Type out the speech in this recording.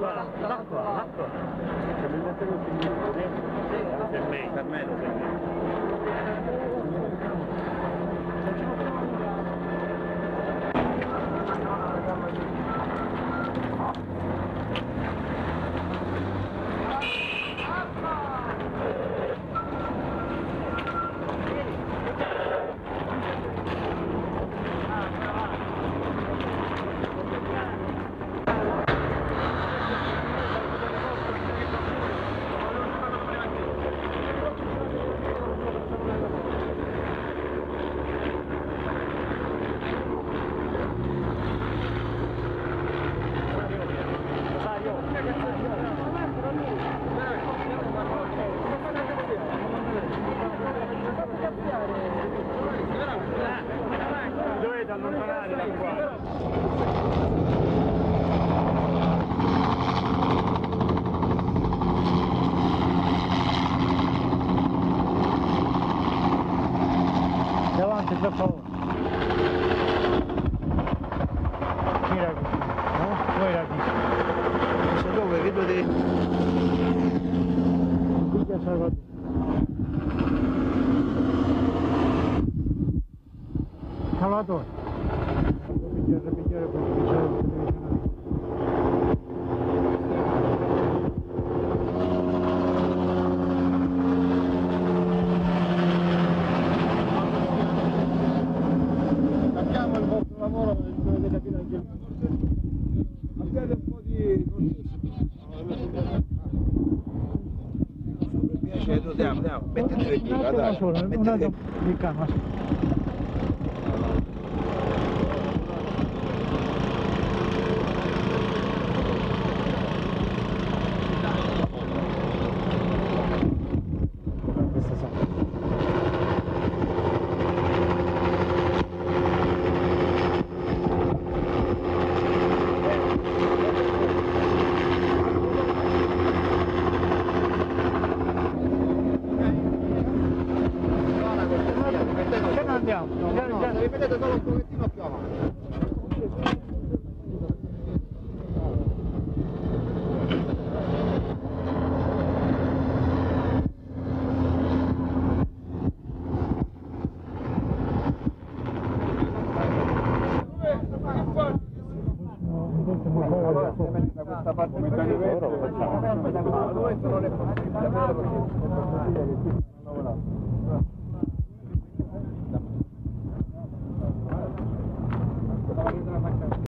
l'acqua, l'acqua. Per me, per me lo per da allontanare da qua. davanti per favore chi era qui? no? tu era qui non so dove, vedo te qui c'è Salvatore Salvatore. Ripigliare, ripigliare perché c'è il televisionale. Facciamo il vostro lavoro e dovete capire anche il Abbiate un po' di piacere, andiamo, andiamo. Mettete le attimo dai. un attimo di calma. Ne andiamo? Ripetete solo un pochettino più avanti. Allora